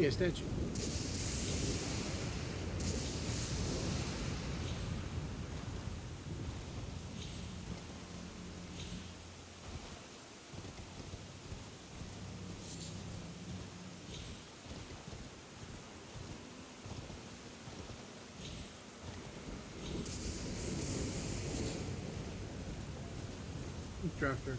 Hey, a statue. Drafter.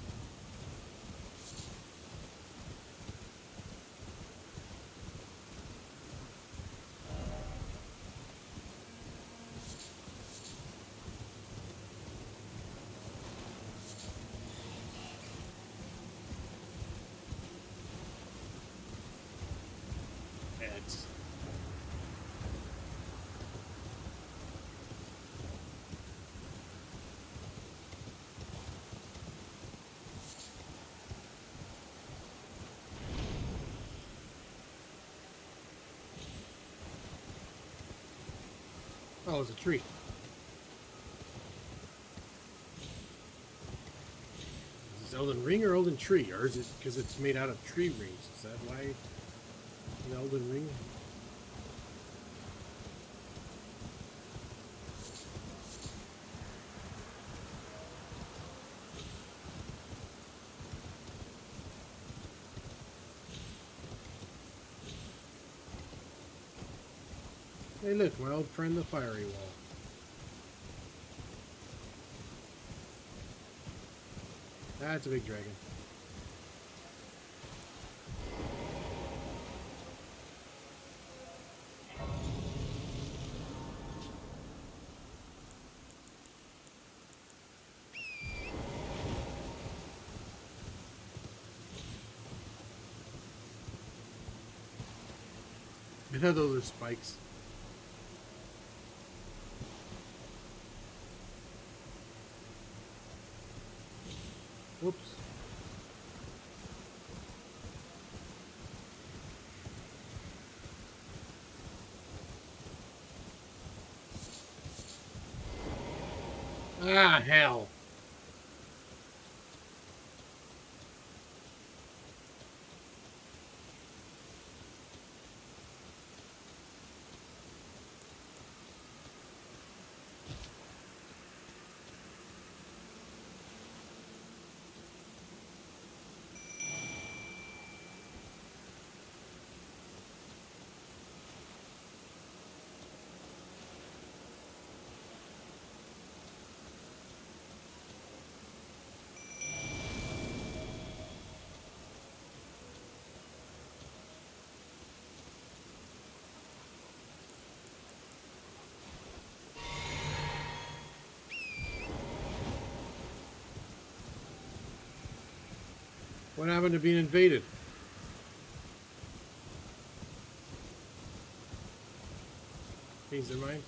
Oh, it's a tree. Is this Elden Ring or Elden Tree? Or is it because it's made out of tree rings? Is that why the Elden Ring? Look, my old friend the fiery wall. That's a big dragon. Those are spikes. Ah, hell. What happened to being invaded? Change their mind?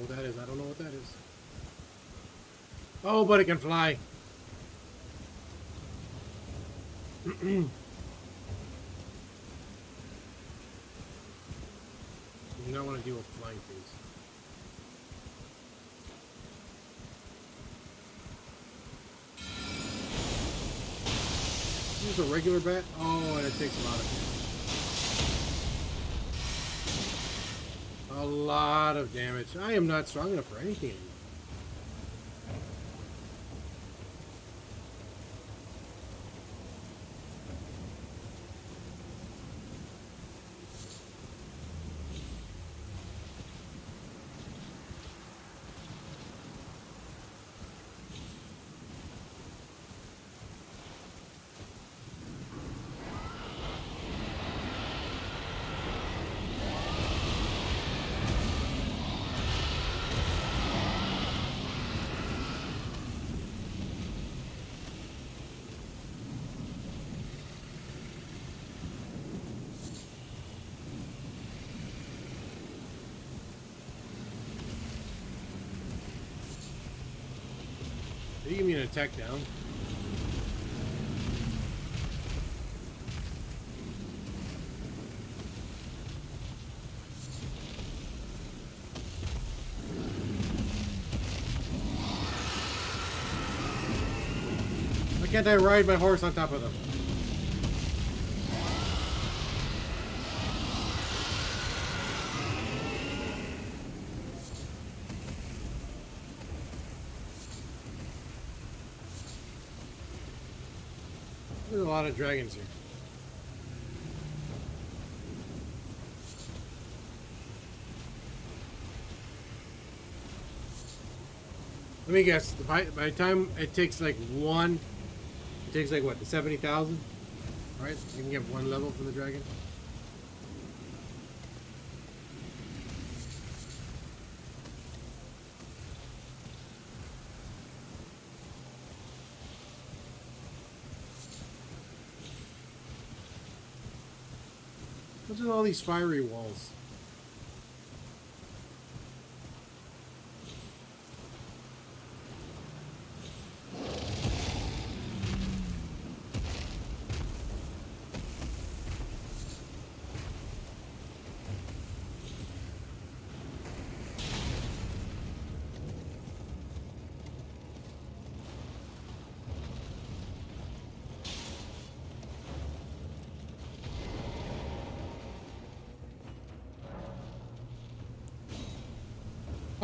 Oh, that is. I don't know what that is. It can fly. you don't want to deal with flying things. Use a regular bat? Oh, and it takes a lot of damage. A lot of damage. I am not strong enough for anything anymore. Attack down? Why can't I ride my horse on top of them? Of dragons here. Let me guess. By, by the time it takes like one, it takes like what, the 70,000? Right? You can get one level from the dragon? With all these fiery walls?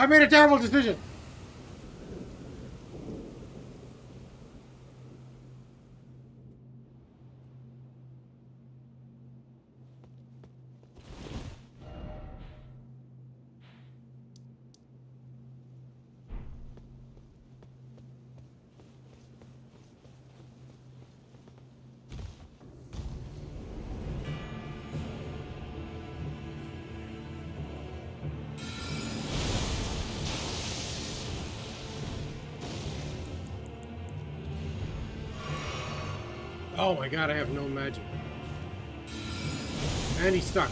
I made a terrible decision. Oh gotta have no magic. And he's stuck.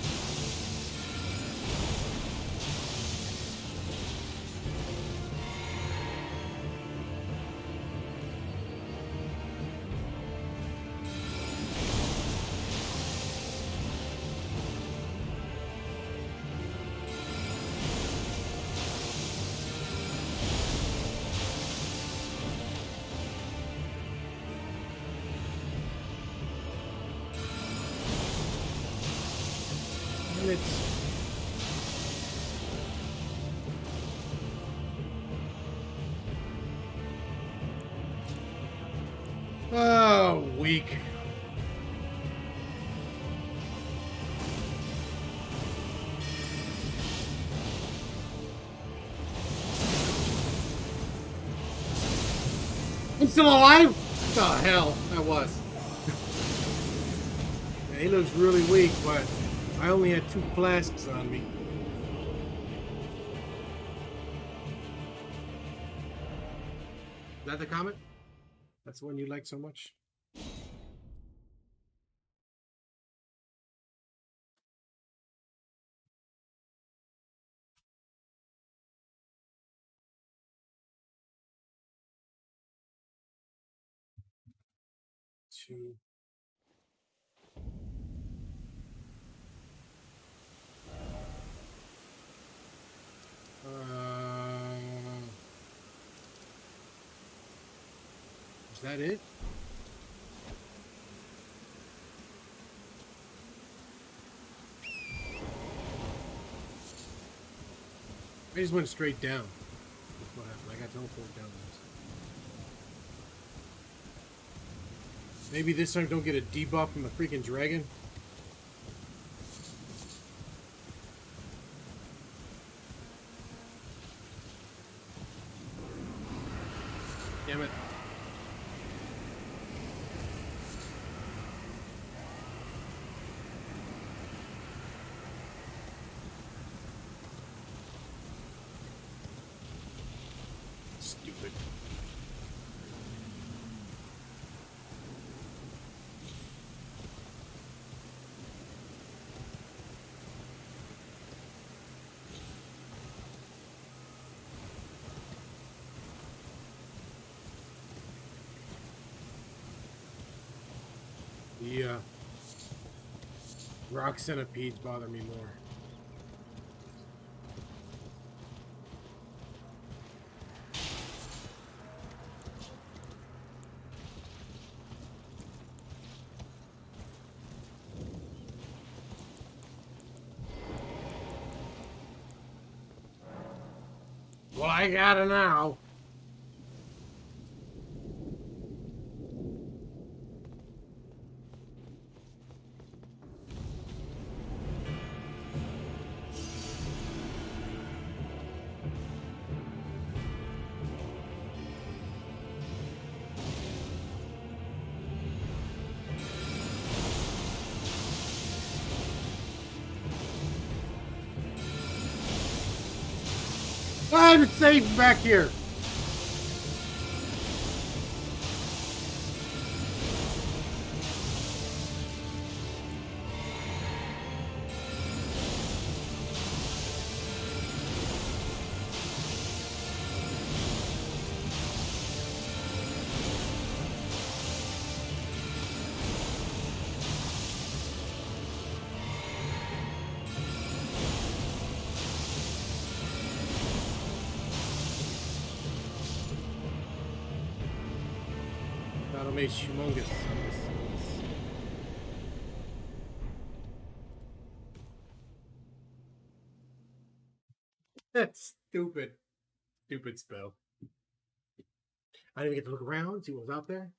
Still alive? What the hell? That was. yeah, he looks really weak, but I only had two flasks on me. Is that the comment? That's the one you like so much? Two. Uh, is that it? I just went straight down. What happened. I got teleported down. Maybe this time don't get a debuff from the freaking dragon. Rock centipedes bother me more. Well, I gotta now. I'm safe back here. That'll humongous. That's stupid. Stupid spell. I didn't even get to look around, see what was out there.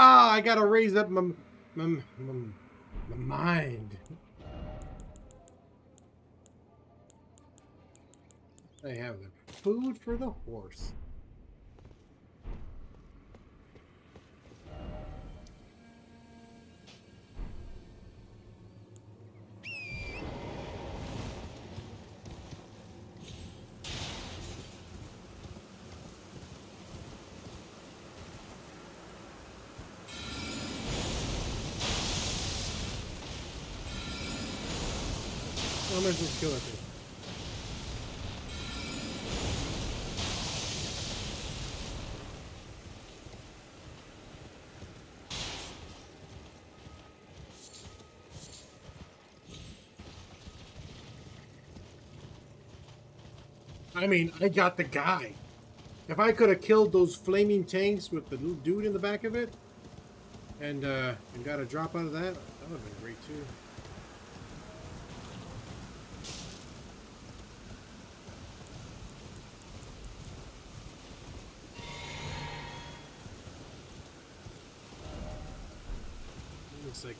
Ah, I gotta raise up my, my, my, my mind. They have the food for the horse. I as well kill that thing. I mean, I got the guy. If I could have killed those flaming tanks with the dude in the back of it, and uh, and got a drop out of that, that would have been great too. Looks like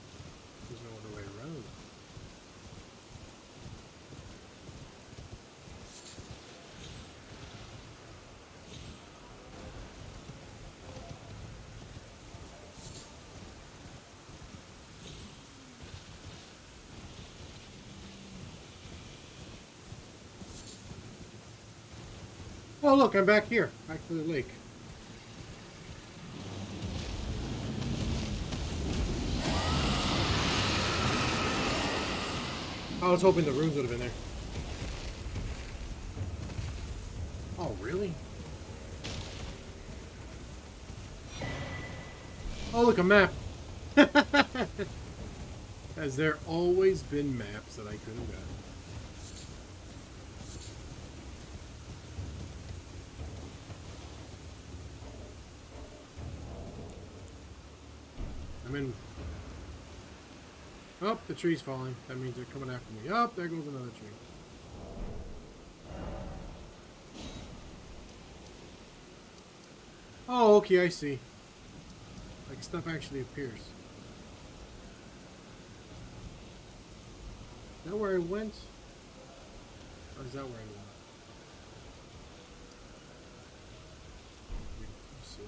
there's no other way around. Oh look, I'm back here, back to the lake. I was hoping the runes would have been there. Oh, really? Oh, look, a map. Has there always been maps that I could have gotten? I'm in Oh, the tree's falling. That means they're coming after me. Oh, there goes another tree. Oh, okay, I see. Like, stuff actually appears. Is that where I went? Or is that where I went? Let's see.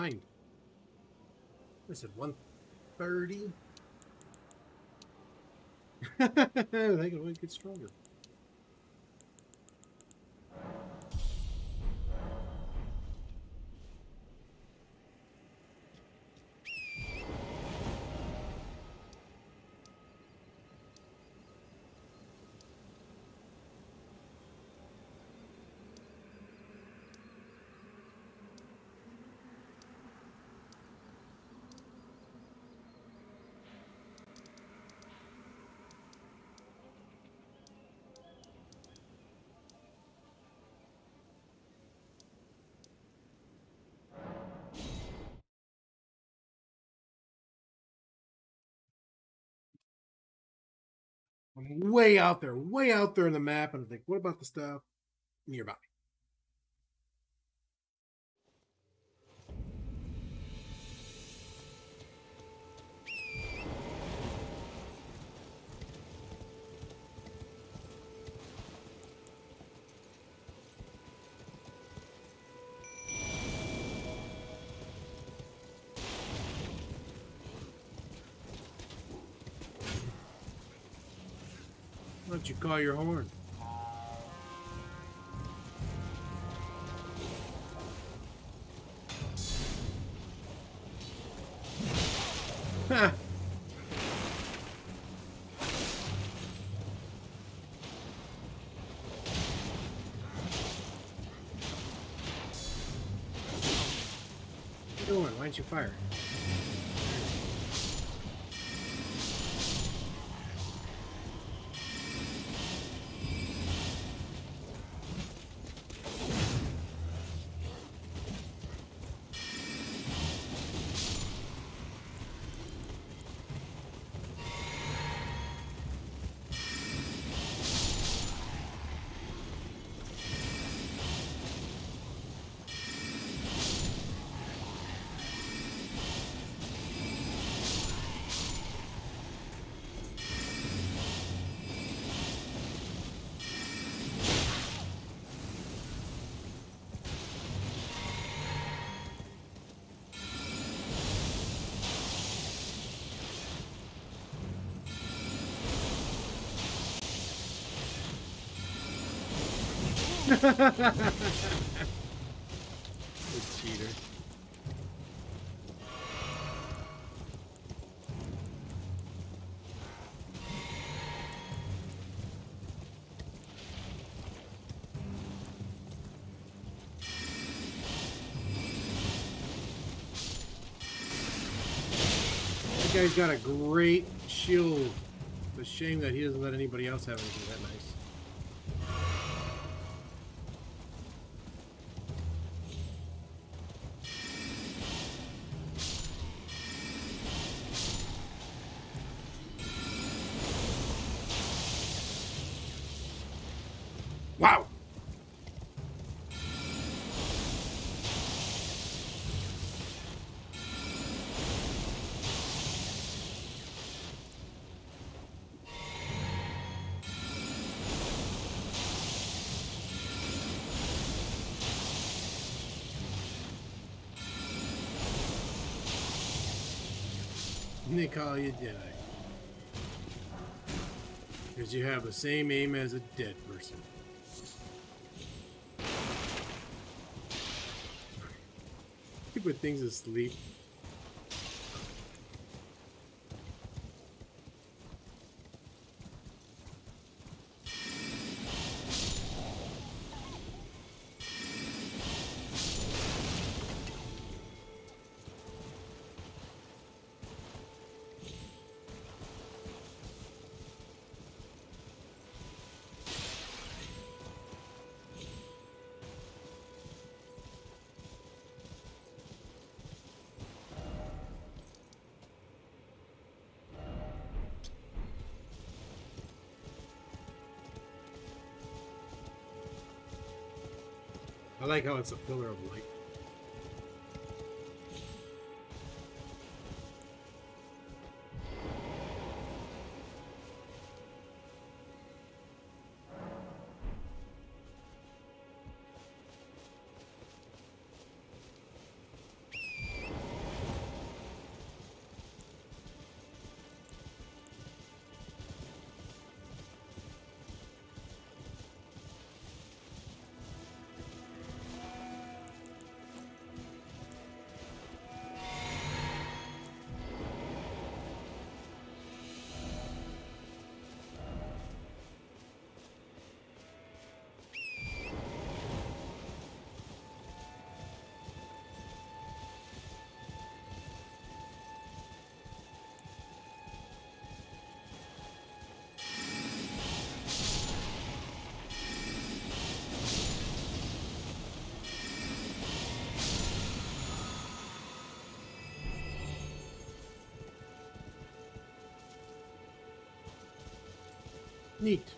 Mine. I said 130. they can only get stronger. Way out there, way out there in the map, and think, what about the stuff nearby? You call your horn? Ha! What you doing? Why didn't you fire? Cheater. That guy's got a great shield. It's a shame that he doesn't let anybody else have anything that nice. They call you Jedi. Because you have the same aim as a dead person. Put things to I like how it's a pillar of light. Neat.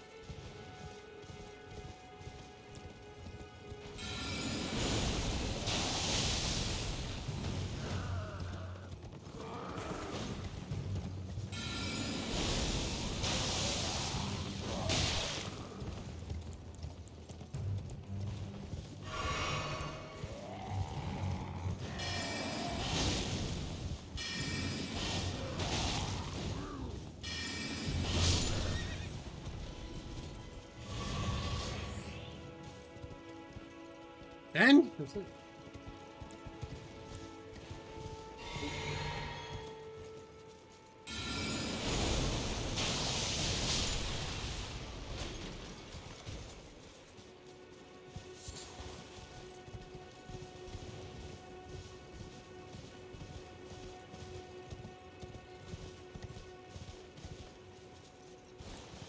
And.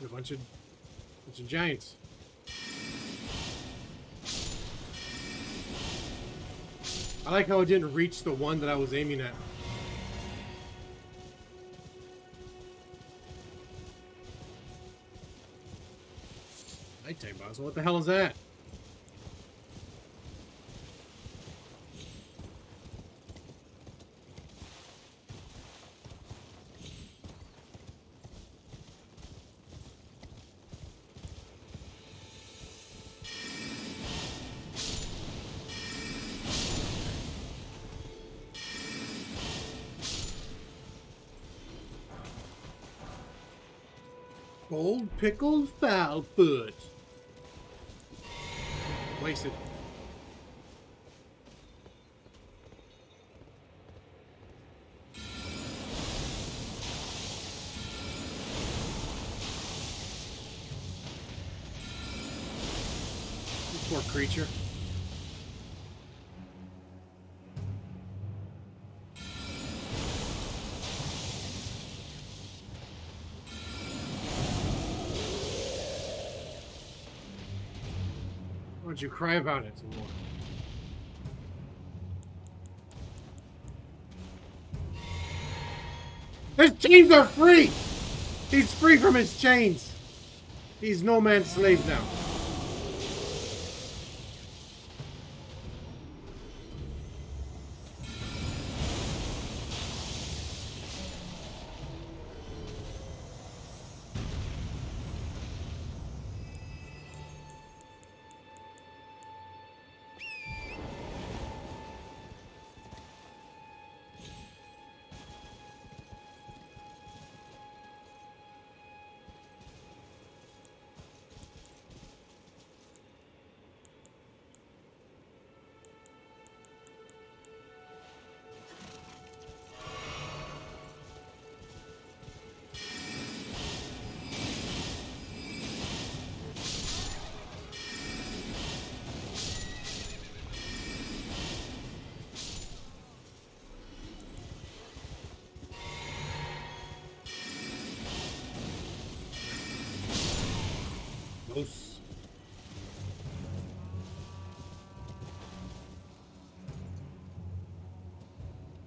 A bunch of bunch of giants. I like how it didn't reach the one that I was aiming at. Nighttime boss. What the hell is that? Pickled fowl foot. Wasted. You Poor creature. You cry about it some more? His chains are free! He's free from his chains! He's no man's slave now.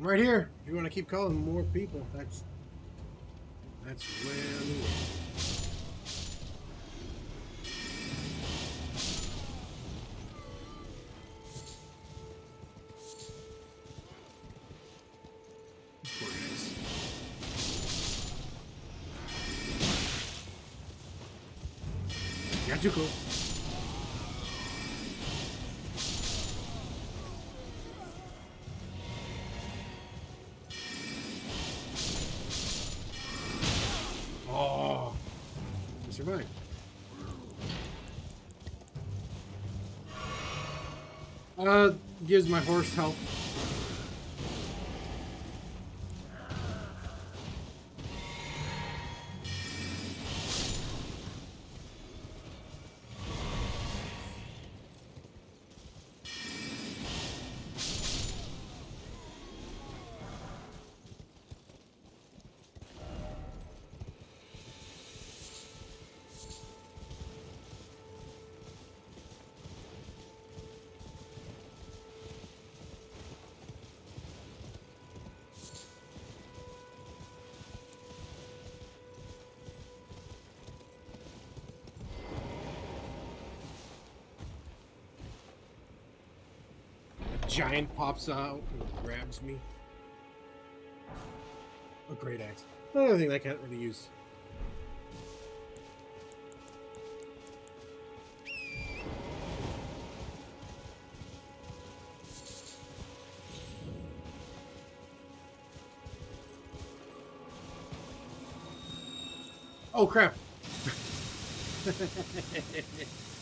Right here. If you want to keep calling more people, that's that's where Uh, gives my horse health. Giant pops out and grabs me. A great axe. Another thing I can't really use. Oh crap!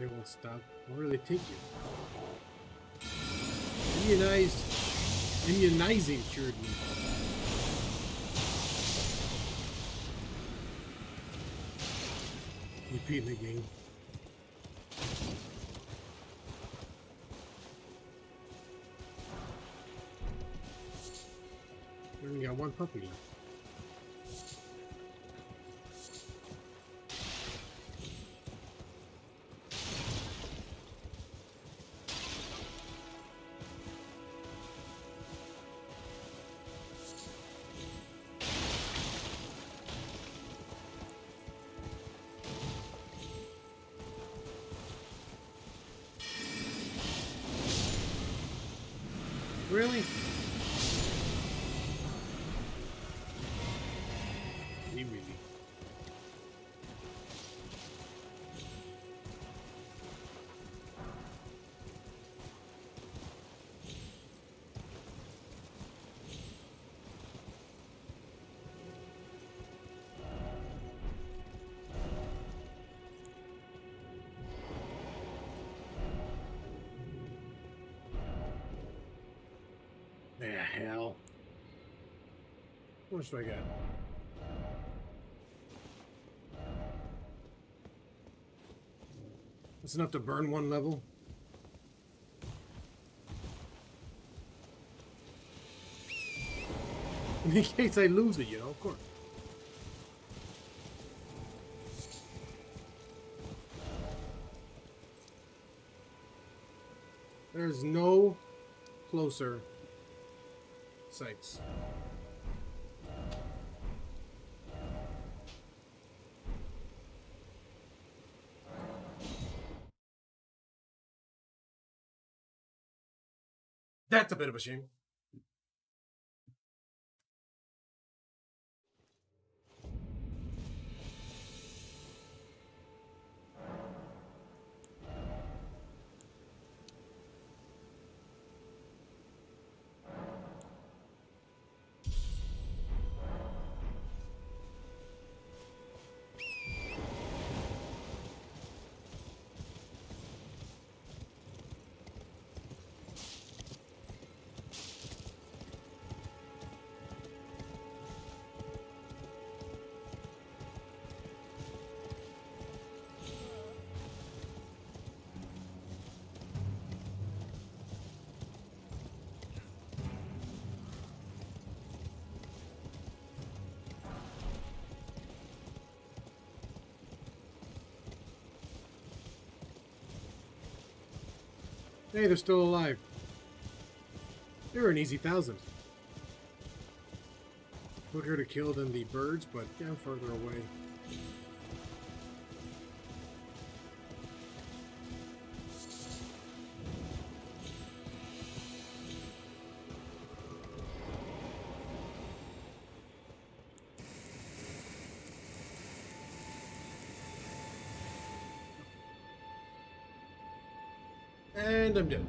They won't stop. Where do they take you? Immunized. Immunizing cured me. Repeat the game. We only got one puppy left. The hell? How much do I got? That's enough to burn one level. In case I lose it, you know, of course. There's no closer That's a bit of a shame. Hey, they're still alive. They were an easy thousand. Quicker to kill than the birds, but yeah, further away. And I'm dead.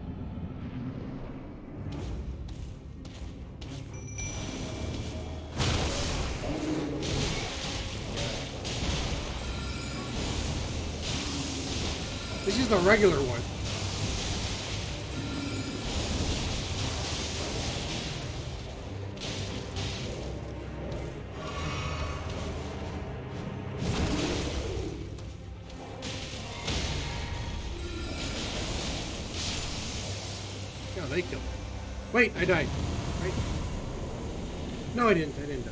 This is the regular one. Wait, I died. Right? No, I didn't. I didn't die.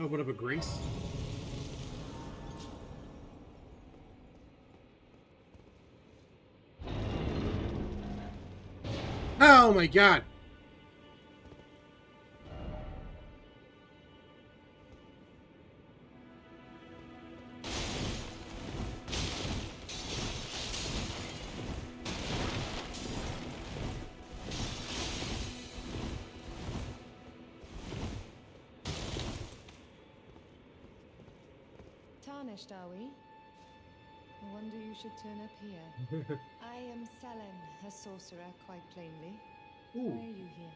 Oh, Open up a grace. Oh my god! Should turn up here. I am Sellen, a sorcerer, quite plainly. Why are you here?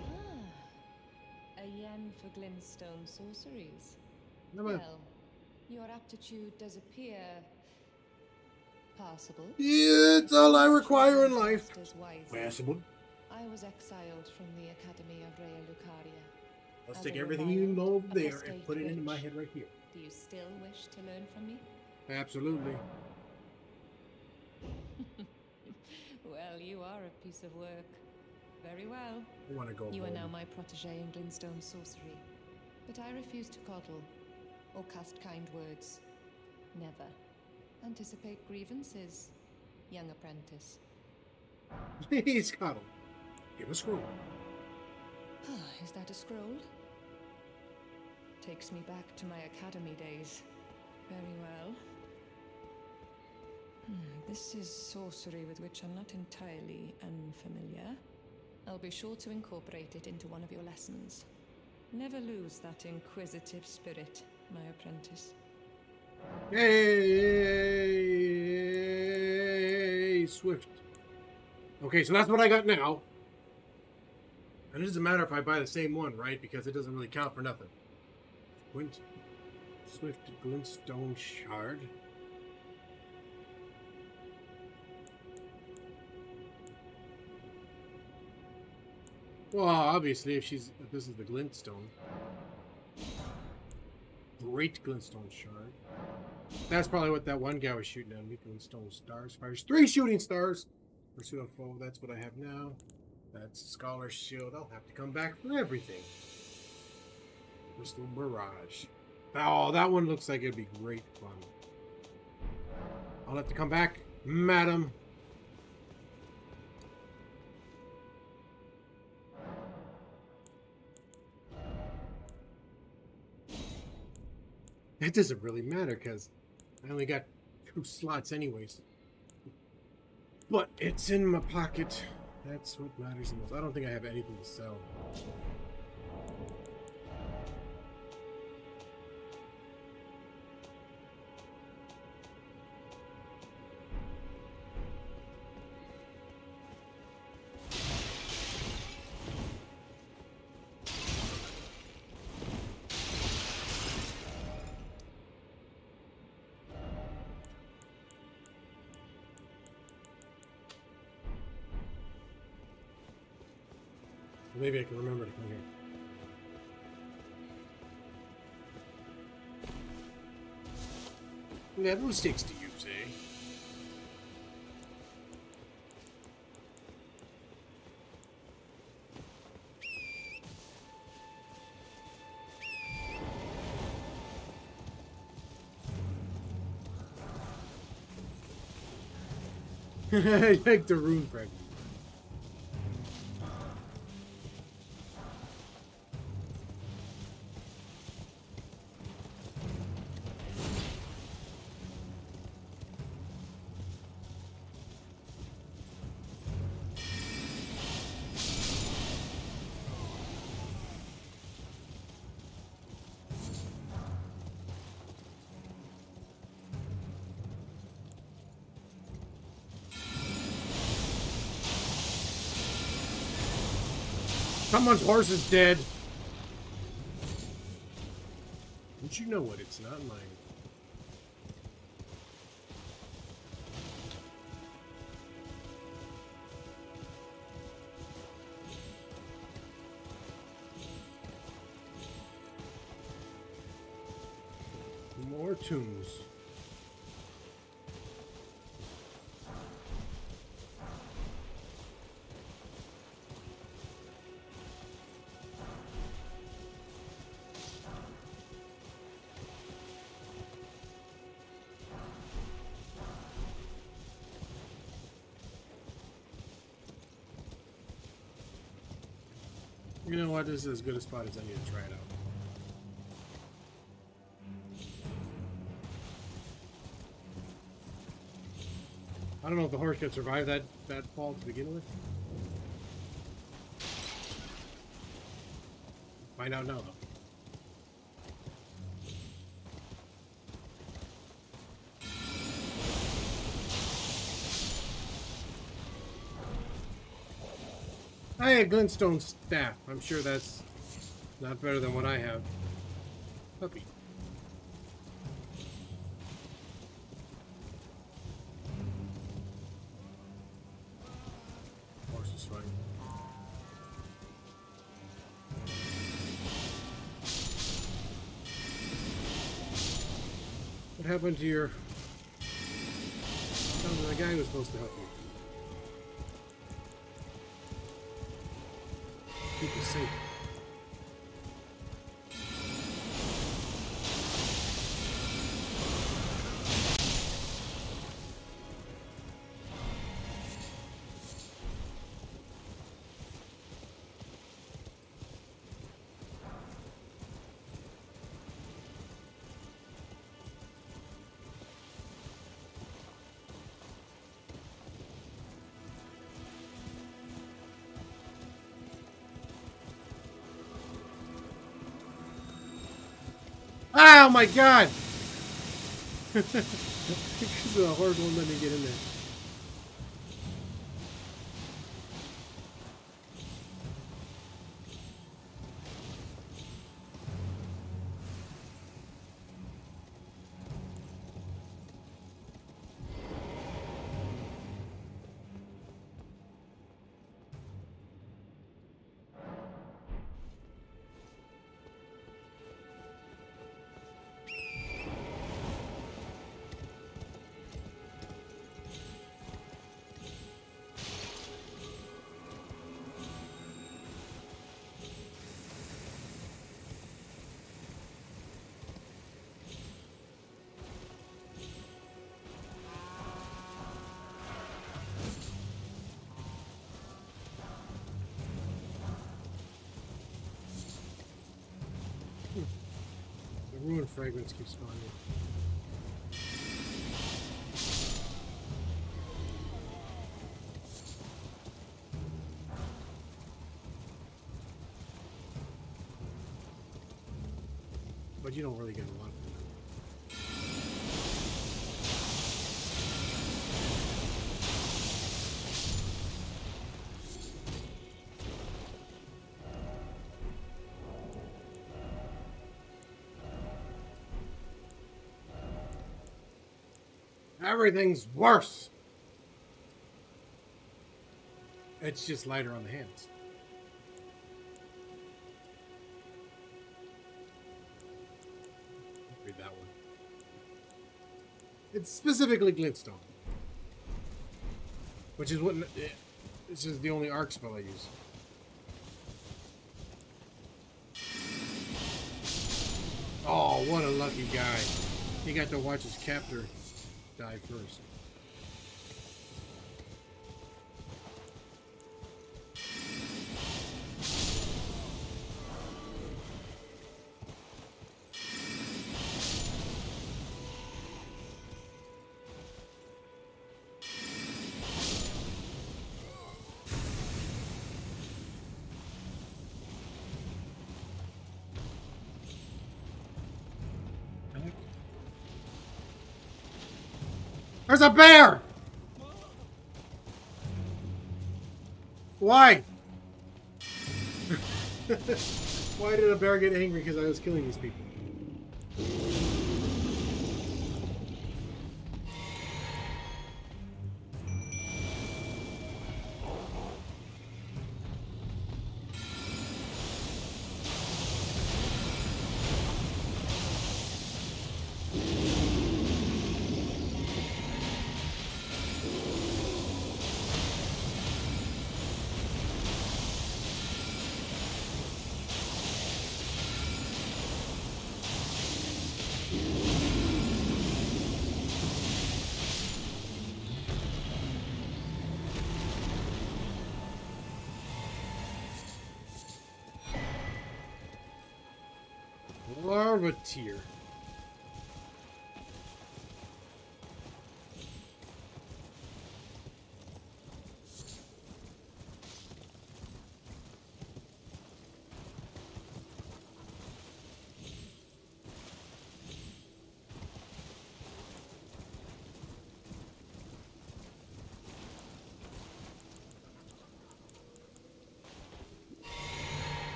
Ah, a yen for glintstone sorceries. about- Well, your aptitude does appear passable. Yeah, it's all I require in life. Just as wisely. Passable. I was exiled from the Academy of Raya Lucaria. Let's As take everything you know there and put it into my head right here. Do you still wish to learn from me? Absolutely. Well, you are a piece of work. Very well. I want to go You are now my protege in Glintstone sorcery. But I refuse to coddle or cast kind words. Never. Anticipate grievances, young apprentice. He's coddled. Give a scroll. Is that a scroll? Takes me back to my academy days. Very well. Hmm, this is sorcery with which I'm not entirely unfamiliar. I'll be sure to incorporate it into one of your lessons. Never lose that inquisitive spirit, my apprentice. Hey, Swift. Okay, so that's what I got now. And it doesn't matter if I buy the same one, right? Because it doesn't really count for nothing. Glint, Swift Glintstone Shard. Well, obviously, if she's if this is the Glintstone, great Glintstone Shard. That's probably what that one guy was shooting at me. Glintstone stars fires three shooting stars. Pursuit on foe. That's what I have now. That's Scholar Shield. I'll have to come back for everything. Crystal Barrage. Oh, that one looks like it'd be great fun. I'll have to come back, madam. It doesn't really matter because I only got two slots anyways. But it's in my pocket. That's what matters the most. I don't think I have anything to sell. Maybe I can remember to come here. Level eh? 60, you say? I like the rune fragment. Someone's horse is dead. Don't you know what? It's not mine. What? This is as good a spot as I need to try it out. I don't know if the horse could survive that, that fall to begin with. Find out now, though. I have glintstone staff. I'm sure that's not better than what I have. Puppy. Horse is fine. What happened to your... To the guy who was supposed to help you? Us safe. Oh my god! because the horse won't let me get in there. The ruined fragments keep spawning. But you don't really get Everything's worse. It's just lighter on the hands. Read that one. It's specifically glintstone, which is what. This is the only arc spell I use. Oh, what a lucky guy! He got to watch his captor die first. There's a bear! Why? Why did a bear get angry because I was killing these people? Larvateer.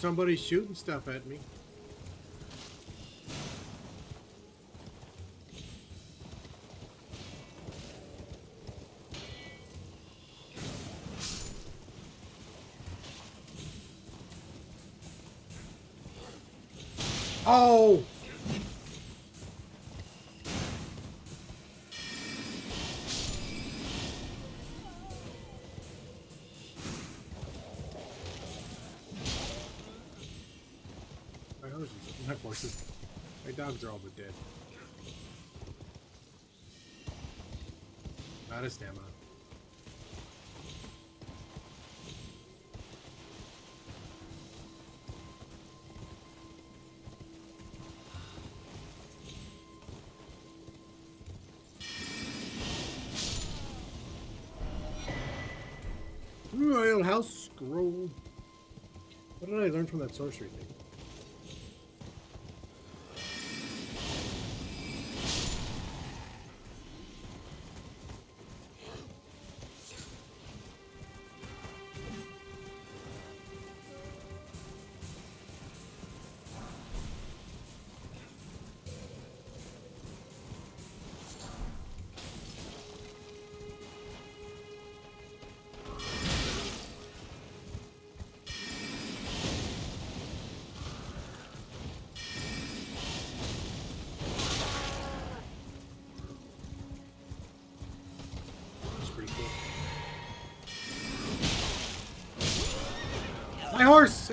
Somebody's shooting stuff at me. Dogs are all but dead. Out of stamina. Royal House Scroll. What did I learn from that sorcery thing?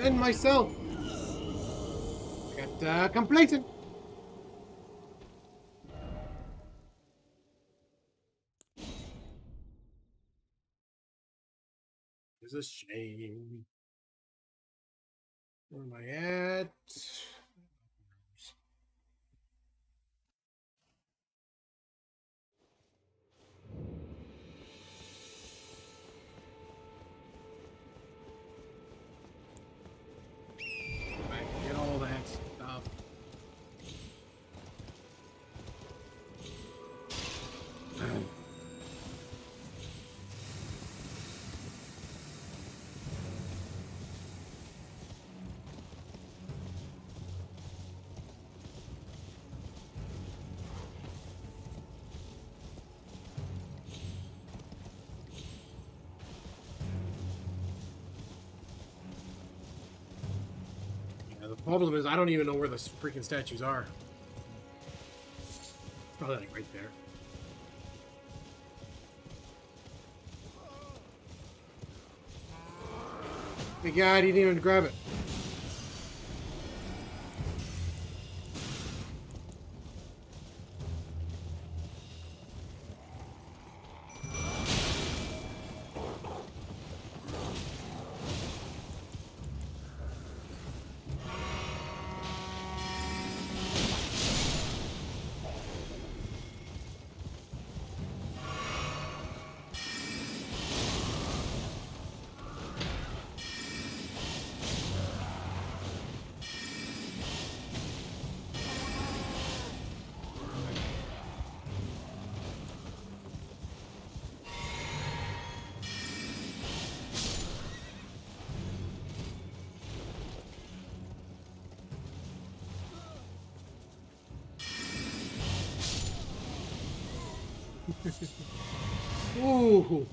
And myself got uh, complacent. It's a shame. Problem is I don't even know where the freaking statues are. It's probably like right there. The guy he didn't even grab it. Ooh.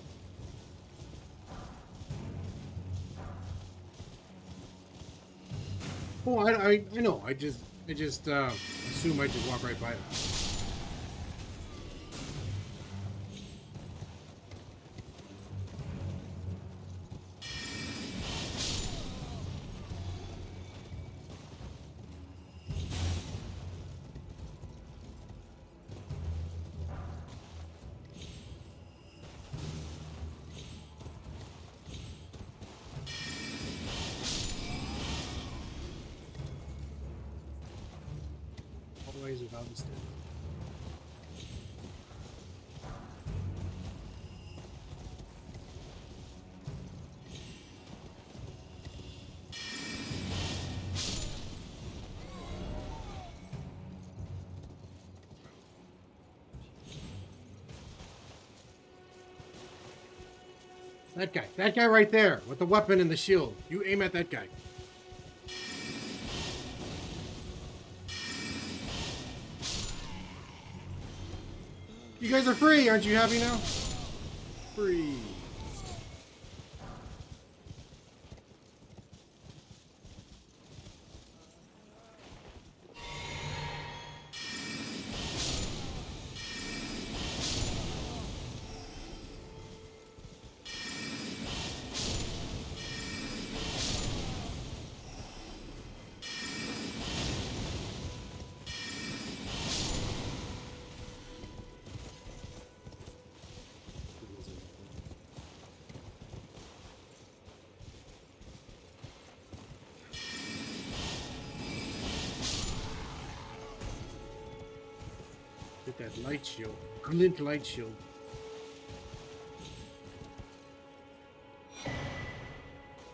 Oh, I, I, I know. I just, I just uh, assume I just walk right by them. That guy. That guy right there with the weapon and the shield. You aim at that guy. You guys are free. Aren't you happy now? Free. Light shield. Glint light shield.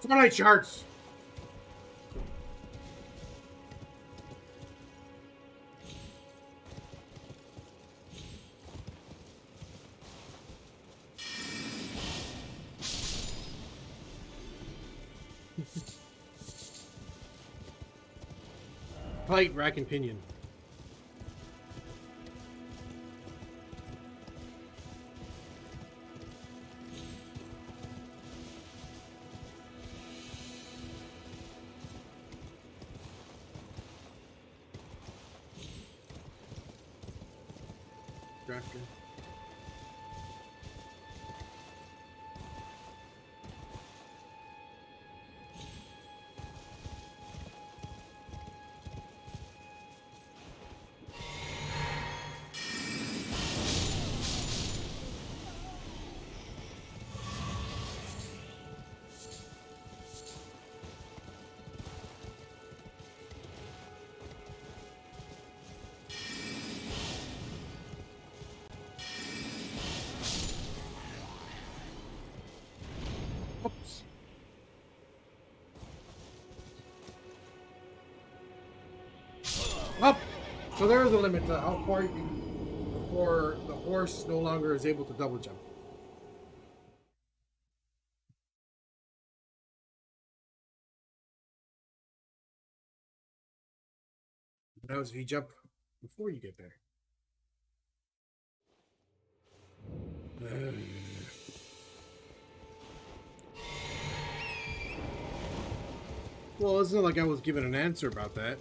Twilight shards! Fight, rack and pinion. Drafter. So there is a limit to how far you can before the horse no longer is able to double jump. That was if you jump before you get there. Well, it's not like I was given an answer about that.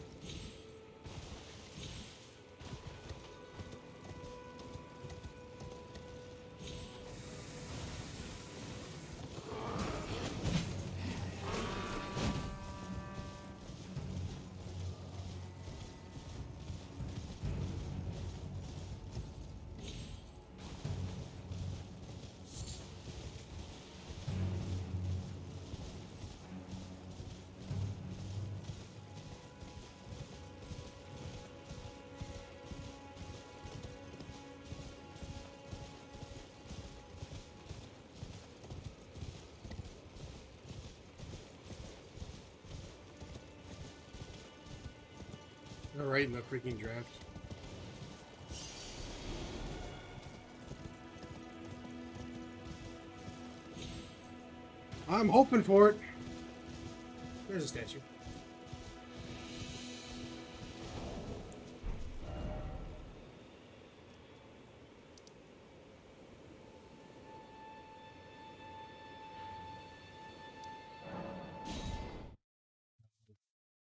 All right in the freaking draft. I'm hoping for it. There's a statue.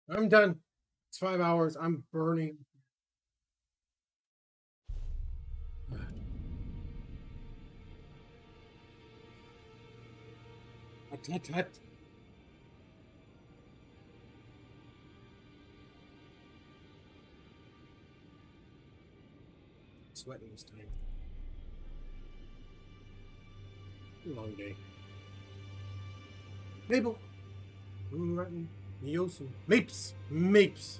I'm done. Five hours. I'm burning. Hut, hut, hut. Sweating this time. Long day. Mabel. Moon Rotten. Neosin. Mapes. Mapes.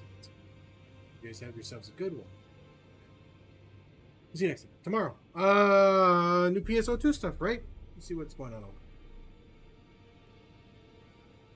You guys have yourselves a good one. See you next time. Tomorrow. Uh, new PSO2 stuff, right? Let's see what's going on over